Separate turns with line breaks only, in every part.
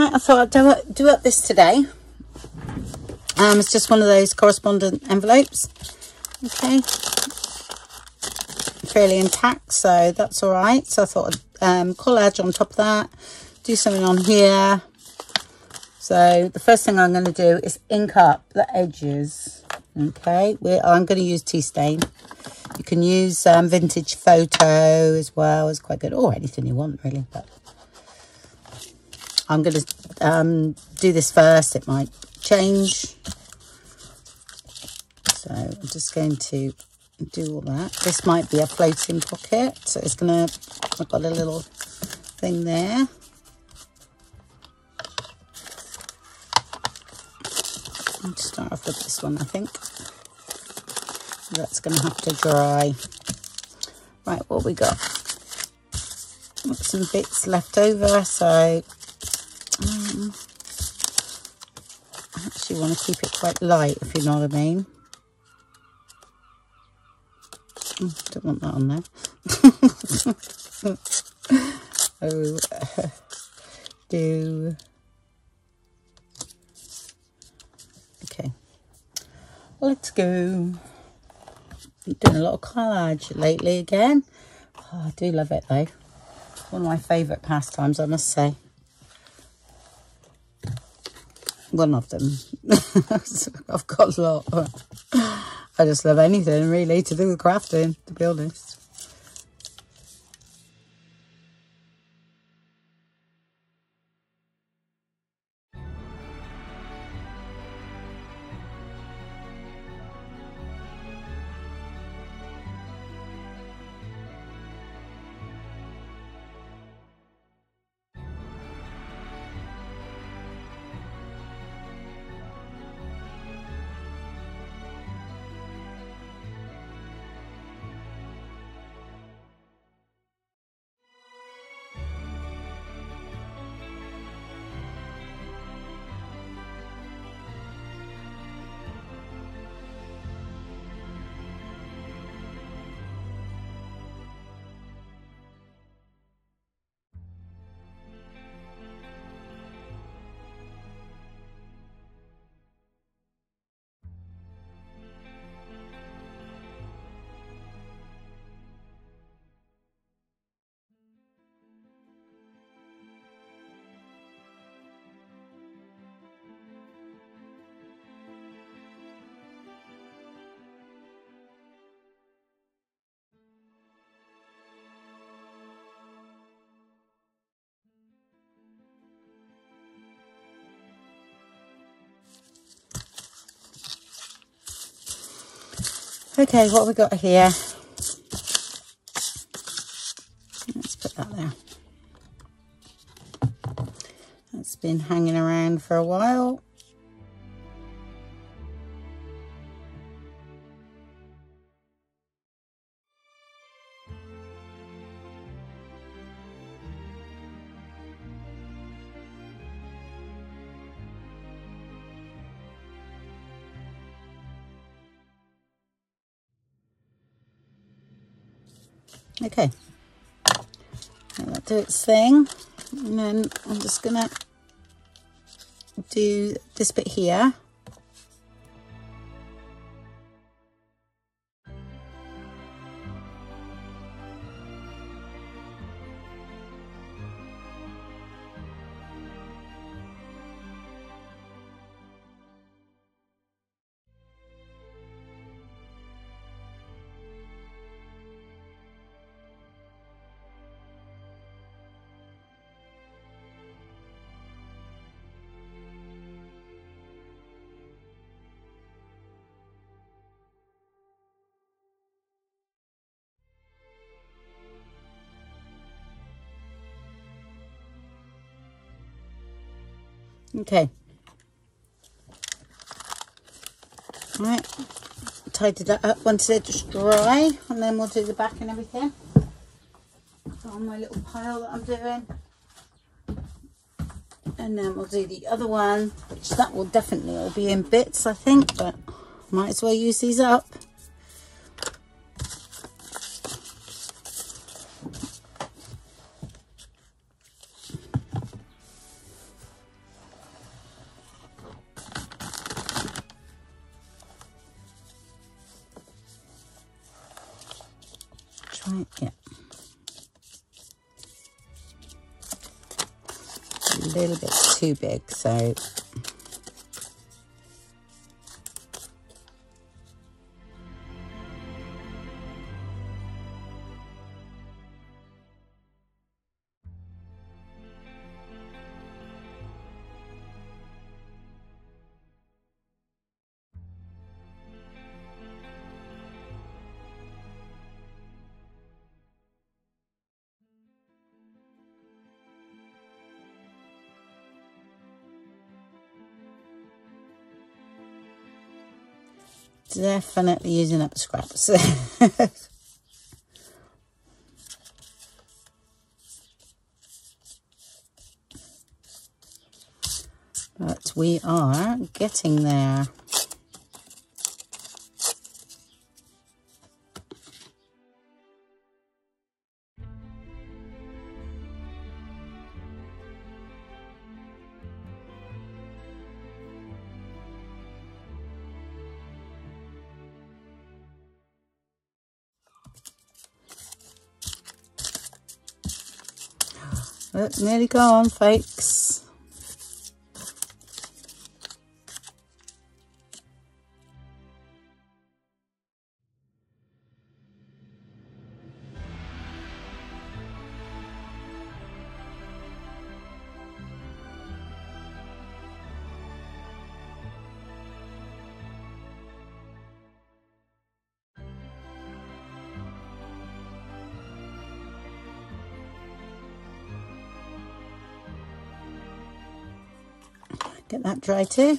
Right, I thought I'd do, it, do up this today. Um, it's just one of those correspondent envelopes. Okay. Fairly intact, so that's all right. So I thought I'd um, collage on top of that. Do something on here. So the first thing I'm going to do is ink up the edges. Okay, We're, I'm going to use tea stain. You can use um, vintage photo as well. It's quite good. Or anything you want, really. But I'm going to um, do this first. It might change. So I'm just going to do all that. This might be a floating pocket. So it's going to, I've got a little thing there. I'll start off with this one, I think. That's going to have to dry. Right, what we got? Got some bits left over, so um, Actually want to keep it quite light, if you know what I mean. Oh, don't want that on there. oh, uh, do. Okay, let's go. I'm doing a lot of collage lately again. Oh, I do love it though. One of my favourite pastimes, I must say one of them. I've got a lot. I just love anything really to do with crafting, to be honest. Okay, what we got here? Let's put that there. That's been hanging around for a while. Okay. Let that do its thing. And then I'm just to do this bit here. Okay. Right, tidy that up once they're just dry and then we'll do the back and everything. On my little pile that I'm doing. And then we'll do the other one, which that will definitely all be in bits, I think, but might as well use these up. Too big, so definitely using up scraps. but we are getting there. It's nearly gone, folks. That dry too.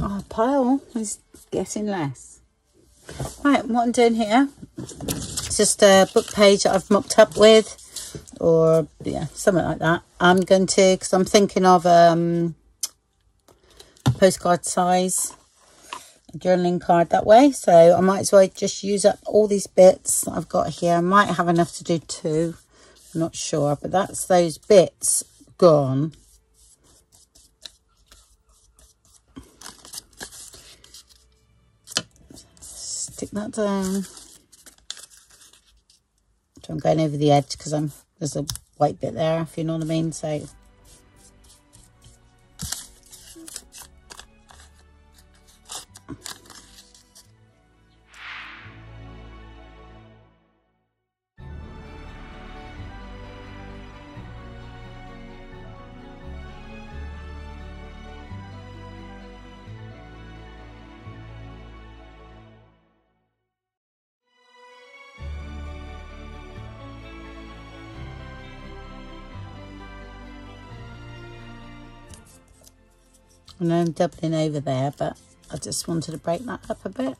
Oh, pile is getting less. Right, what I'm doing here, it's just a book page that I've mocked up with, or yeah, something like that. I'm going to, because I'm thinking of um, postcard size journaling card that way. So I might as well just use up all these bits I've got here. I might have enough to do two. I'm not sure, but that's those bits gone. Stick that down. So I'm going over the edge because I'm there's a white bit there, if you know what I mean. So and I'm doubling over there but I just wanted to break that up a bit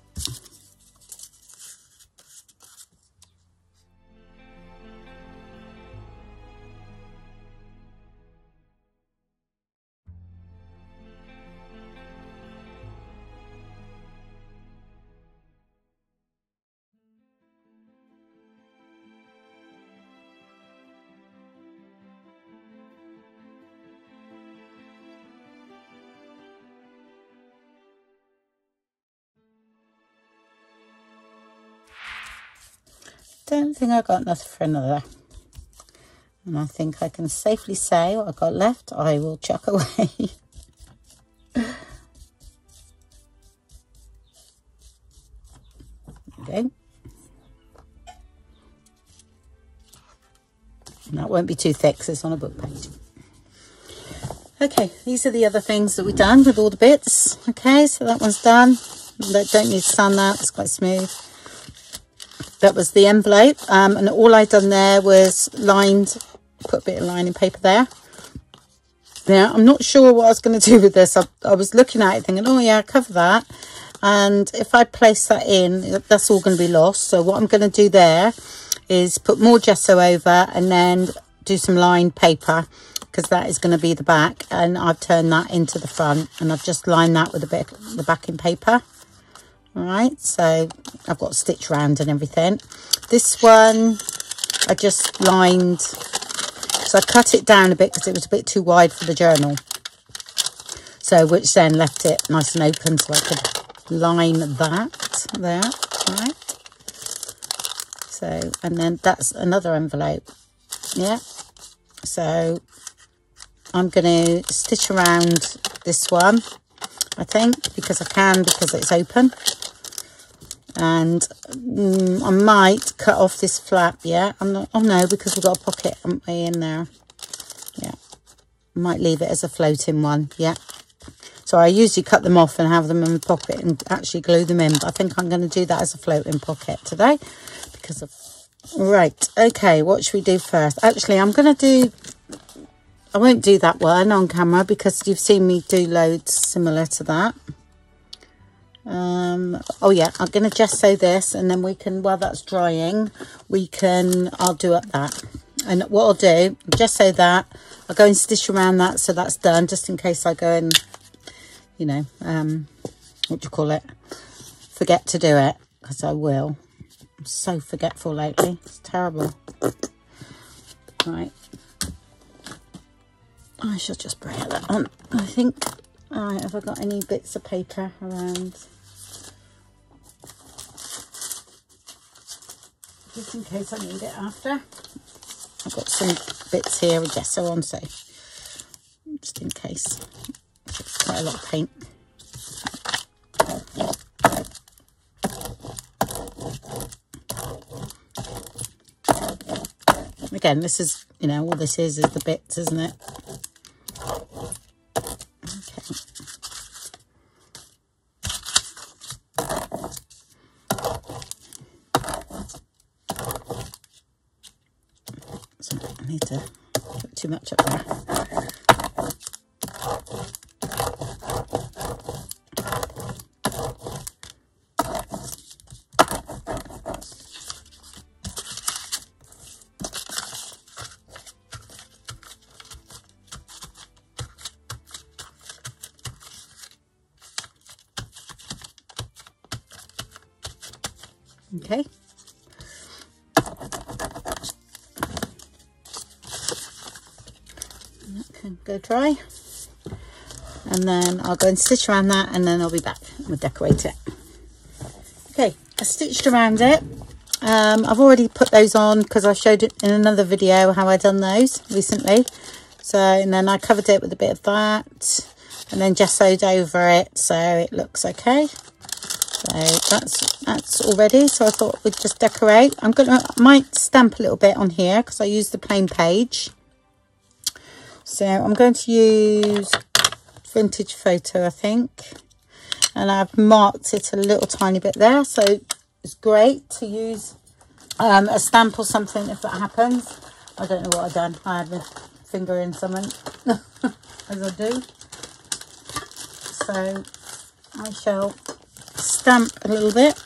don't think I've got enough for another. And I think I can safely say what I've got left, I will chuck away. okay. And that won't be too thick because it's on a book page. Okay, these are the other things that we've done with all the bits. Okay, so that one's done. Don't need to sand that, it's quite smooth that was the envelope um, and all I done there was lined put a bit of lining paper there. Now I'm not sure what I was going to do with this. I, I was looking at it thinking oh yeah cover that. And if I place that in that's all going to be lost. So what I'm going to do there is put more gesso over and then do some lined paper because that is going to be the back. And I've turned that into the front and I've just lined that with a bit of the backing paper all right so I've got stitch round and everything. This one I just lined so I cut it down a bit because it was a bit too wide for the journal. So which then left it nice and open so I could line that there right so and then that's another envelope yeah. So I'm going to stitch around this one I think because I can because it's open and mm, I might cut off this flap yeah? I'm not oh no because we've got a pocket in there? Yeah. Might leave it as a floating one yeah. So I usually cut them off and have them in the pocket and actually glue them in but I think I'm going to do that as a floating pocket today because of right okay what should we do first? Actually I'm going to do I won't do that one on camera because you've seen me do loads similar to that um oh yeah i'm gonna gesso this and then we can while that's drying we can i'll do up that. And what i'll do gesso that. I'll go and stitch around that so that's done just in case i go and you know um what do you call it? Forget to do it because i will. I'm so forgetful lately. It's terrible. Right. I shall just brayer that on I think Alright, have I got any bits of paper around? Just in case I need it after. I've got some bits here with gesso on, so just in case. Quite a lot of paint. Again, this is, you know, all this is is the bits, isn't it? too much up there. Okay. go dry and then I'll go and stitch around that and then I'll be back. And we'll decorate it. Okay I stitched around it. Um, I've already put those on because I showed it in another video how I done those recently. So and then I covered it with a bit of that and then gessoed over it so it looks okay so that's that's all ready so I thought we'd just decorate I'm gonna I might stamp a little bit on here because I use the plain page so I'm going to use vintage photo, I think. And I've marked it a little tiny bit there. So it's great to use um, a stamp or something if that happens. I don't know what I've done. I have my finger in something, as I do. So I shall stamp a little bit.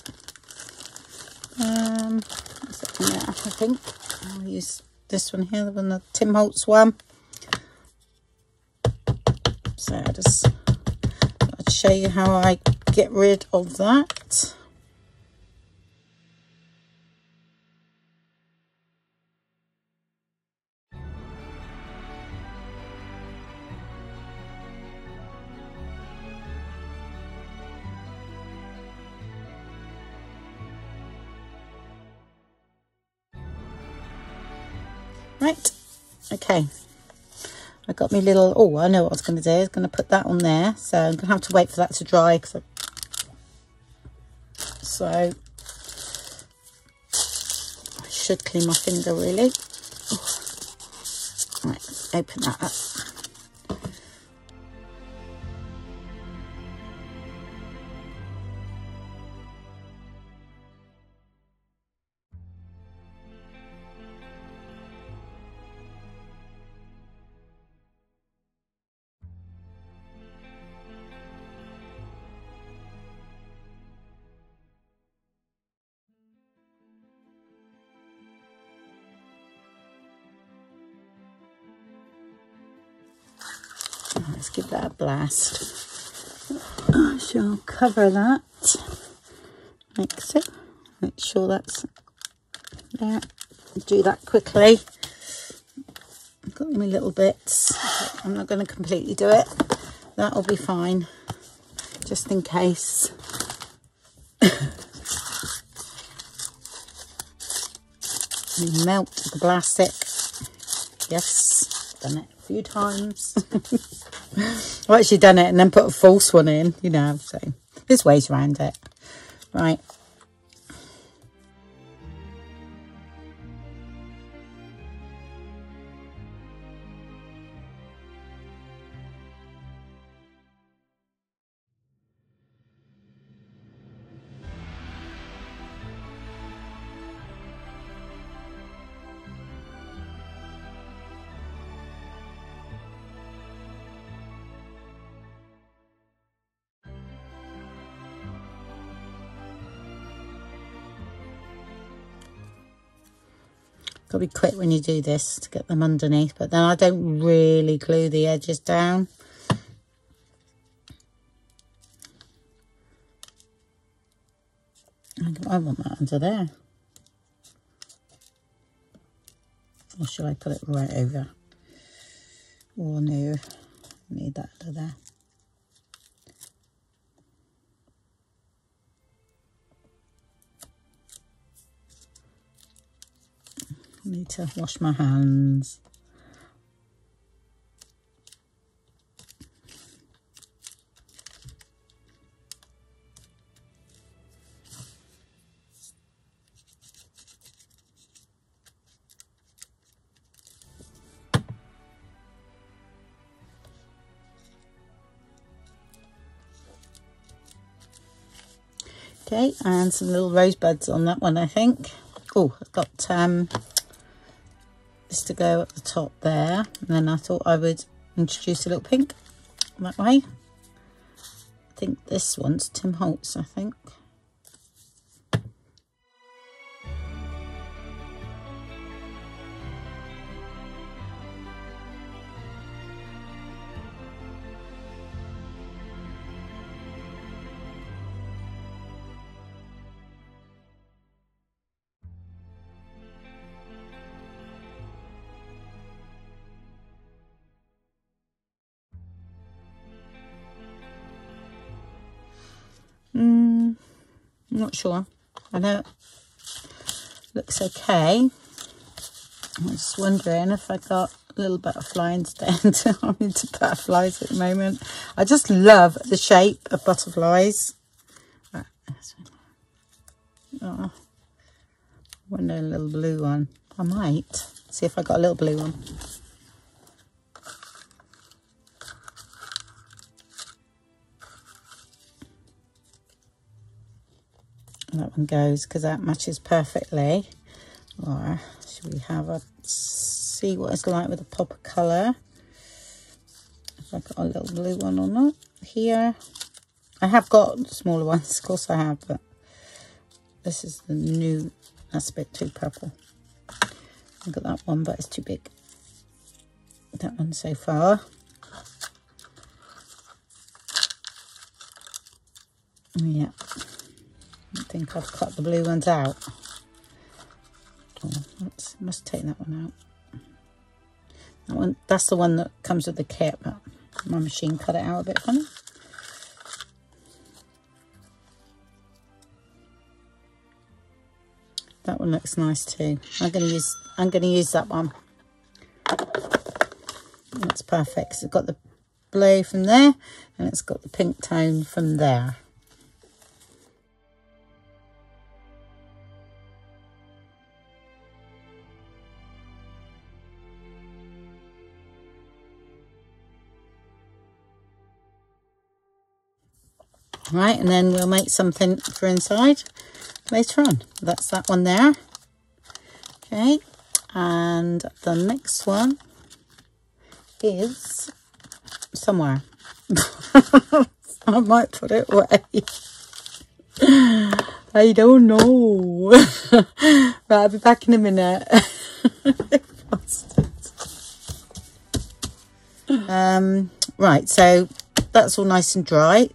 Um, I think. I'll use this one here, the one the Tim Holtz one. So I just I'll show you how I get rid of that okay, I got me little, oh, I know what I was going to do. I was going to put that on there. So I'm going to have to wait for that to dry. I, so I should clean my finger really. Oh. Right, open that up. Blast. I shall cover that like so. Make sure that's there. Do that quickly. I've got my little bits. I'm not going to completely do it. That'll be fine. Just in case. melt the plastic. Yes, done it a few times. I've actually done it and then put a false one in, you know, so there's ways around it. Right, Got to be quick when you do this to get them underneath, but then I don't really glue the edges down. I want that under there. Or should I put it right over? Oh no, need that under there. I need to wash my hands. Okay, and some little rosebuds on that one, I think. Oh, I've got um, to go at the top there. And then I thought I would introduce a little pink that way. I think this one's Tim Holtz, I think. Sure. I know it looks okay. I'm just wondering if I got a little butterfly instead. I'm into butterflies at the moment. I just love the shape of butterflies. Oh, I a little blue one. I might see if I got a little blue one. That one goes because that matches perfectly. Or should we have a see what it's like with a pop of colour? If I got a little blue one or not here. I have got smaller ones, of course I have, but this is the new, that's a bit too purple. I've got that one, but it's too big. That one so far. Yeah think I've cut the blue ones out. Oh, let's, must take that one out. That one, that's the one that comes with the kit, but my machine cut it out a bit funny. That one looks nice too. I'm gonna use I'm gonna use that one. That's perfect. So it's got the blue from there and it's got the pink tone from there. Right and then we'll make something for inside later on. That's that one there. Okay and the next one is somewhere. I might put it away. I don't know. But I'll be back in a minute. Um right so that's all nice and dry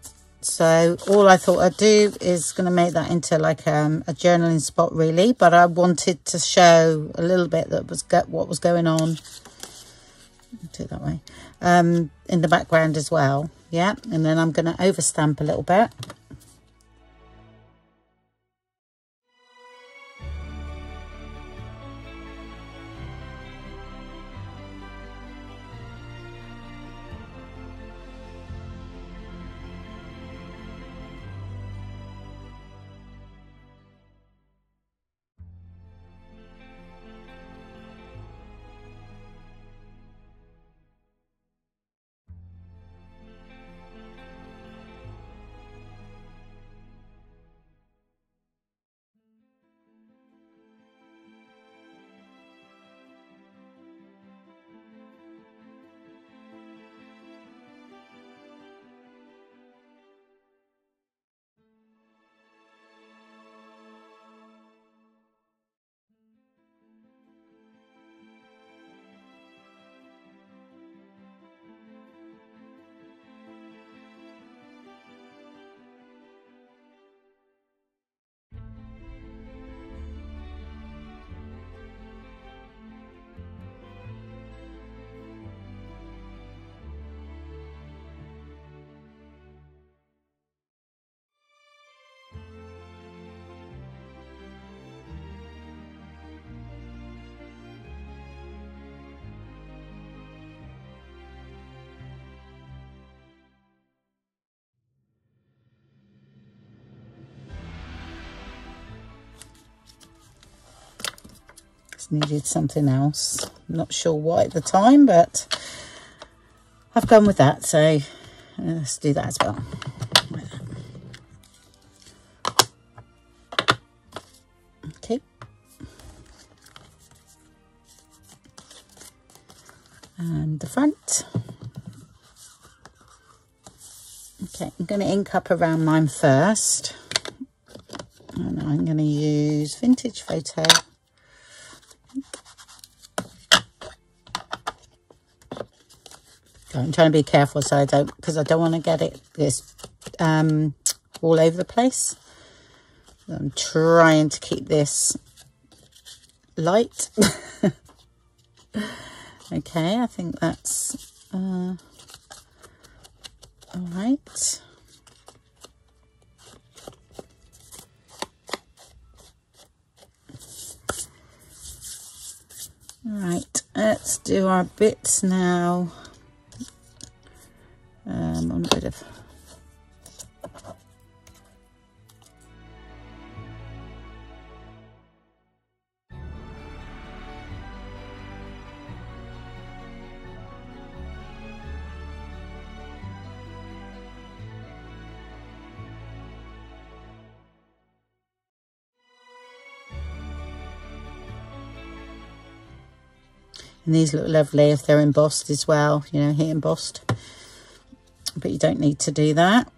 so all I thought I'd do is going to make that into like um, a journaling spot really. But I wanted to show a little bit that was get what was going on. Do it that way. Um, in the background as well. Yeah. And then I'm going to overstamp a little bit. Needed something else. not sure what at the time, but I've gone with that. So uh, let's do that as well. Okay. And the front. Okay, I'm going to ink up around mine first. And I'm going to use Vintage Photo. I'm trying to be careful so I don't, because I don't want to get it this um, all over the place. I'm trying to keep this light. okay, I think that's uh, all right. Right, let's do our bits now. Um, on a bit of And these look lovely if they're embossed as well, you know, heat embossed. But you don't need to do that.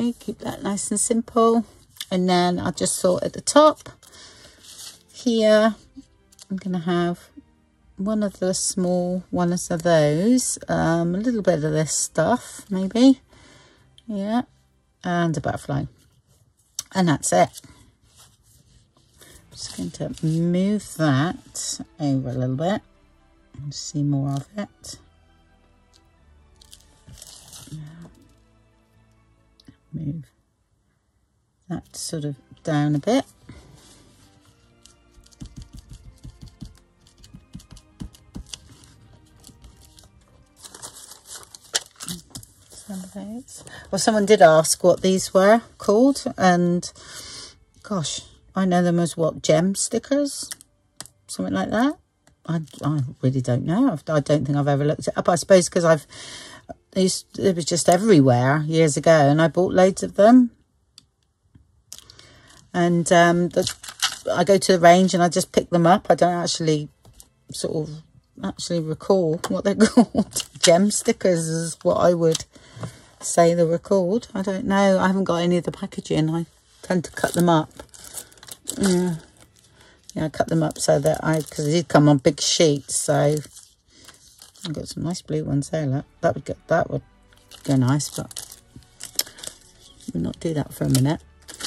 Okay, keep that nice and simple. And then I just thought at the top here, I'm to have one of the small ones of those. Um, a little bit of this stuff, maybe. Yeah. And a butterfly. And that's it. Just going to move that over a little bit and see more of it. Move that sort of down a bit. Well, someone did ask what these were called, and gosh, I know them as what gem stickers, something like that. I, I really don't know. I don't think I've ever looked it up. I suppose because I've it was just everywhere years ago and I bought loads of them. And um, the, I go to the range and I just pick them up. I don't actually sort of actually recall what they're called. Gem stickers is what I would say they were called. I don't know. I haven't got any of the packaging. I tend to cut them up. Yeah, yeah I cut them up so that I, because they come on big sheets. So I've got some nice blue ones there, look. That would get that would go nice, but we'll not do that for a minute.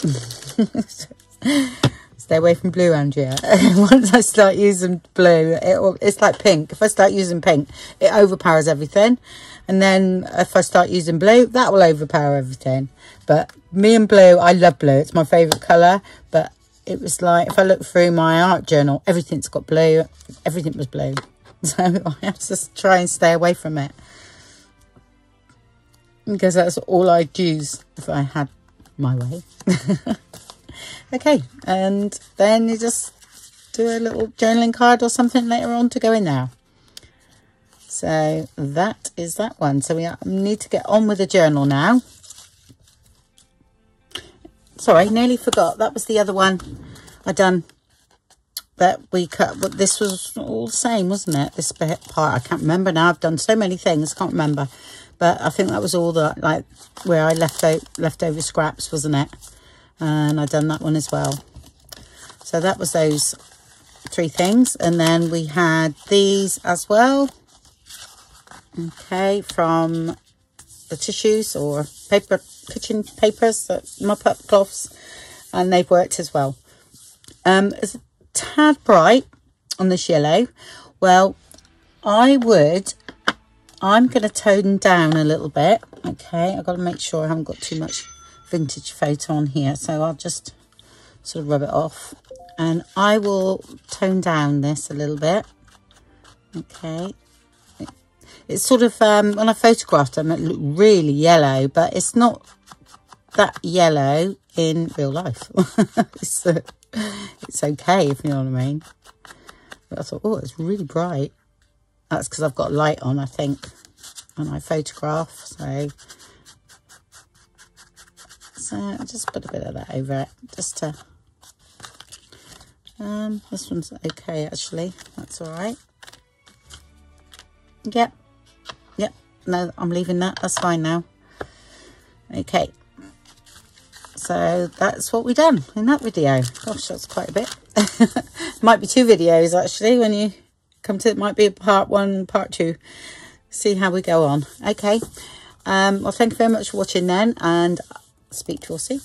Stay away from blue, Andrea. Once I start using blue, it, it's like pink. If I start using pink, it overpowers everything. And then if I start using blue, that will overpower everything. But me and blue, I love blue. It's my favourite colour. But it was like, if I look through my art journal, everything's got blue. Everything was blue. So I have to try and stay away from it. Because that's all I'd use if I had my way. okay, and then you just do a little journaling card or something later on to go in there. So that is that one. So we need to get on with the journal now. Sorry, nearly forgot. That was the other one I done that we cut but this was all the same wasn't it? This part. I can't remember now. I've done so many things can't remember. But i think that was all the like where i left out leftover scraps wasn't it? And i done that one as well. So that was those three things. And then we had these as well. Okay from the tissues or paper kitchen papers that mop up cloths and they've worked as well. Um tad bright on this yellow. Well i would i'm going to tone down a little bit okay? I've got to make sure i haven't got too much vintage photo on here so i'll just sort of rub it off. And I will tone down this a little bit okay? It's sort of um, when I photographed them it looked really yellow but it's not that yellow in real life. Uh, it's okay if you know what I mean but I thought oh it's really bright that's because I've got light on I think when I photograph so so I'll just put a bit of that over it just to um, this one's okay, actually. That's all right. Yep. Yep. No, I'm leaving that. That's fine now. Okay. So that's what we done in that video. Gosh, that's quite a bit. might be two videos, actually, when you come to it. Might be part one, part two. See how we go on. Okay. Um, well, thank you very much for watching then, and speak to you all soon.